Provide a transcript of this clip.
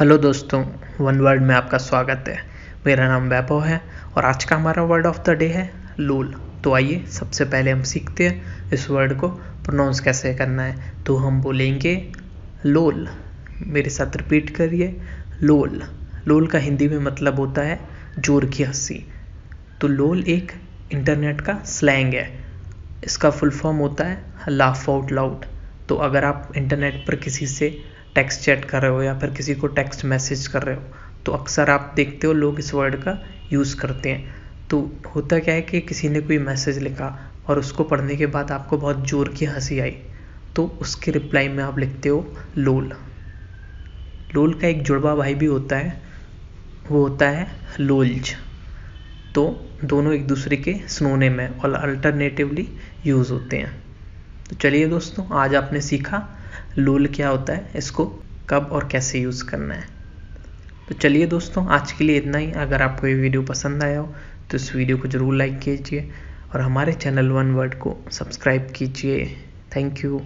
Hello दोस्तों, one word में आपका स्वागत है। मेरा नाम वैभव है और आज का हमारा वर्ड ऑफ़ द डे है लोल। तो आइए, सबसे पहले हम सीखते हैं इस वर्ड को प्रोनाउंस कैसे करना है। तो हम बोलेंगे लोल। मेरे साथ रिपीट करिए, लोल। लोल का हिंदी में मतलब होता है ज़ोर की हँसी। तो लोल एक इंटरनेट का स्लैंग है। इसका फुल फॉर्म होता है लाफ आउट लाउड तो अगर आप इंटरनेट पर किसी से टेक्स्ट चैट कर रहे हो या फिर किसी को टेक्स्ट मैसेज कर रहे हो तो अक्सर आप देखते हो लोग इस वर्ड का यूज़ करते हैं। तो होता क्या है कि किसी ने कोई मैसेज लिखा और उसको पढ़ने के बाद आपको बहुत ज़ोर की हँसी आई तो उसके रिप्लाई में आप लिखते हो, लोल। लोल का एक जुड़वा भाई भी होता है, वो होता है लोल्ज। तो दोनों एक दूसरे के स्नोने में और अल्टरनेटिवली यूज़ होते हैं। तो चलिए दोस्तों, आज आपने सीखा लूल क्या होता है, इसको कब और कैसे यूज़ करना है। तो चलिए दोस्तों, आज के लिए इतना ही। अगर आपको ये वीडियो पसंद आया हो तो इस वीडियो को ज़रूर लाइक कीजिए और हमारे चैनल वन वर्ड को सब्सक्राइब कीजिए। Thank you.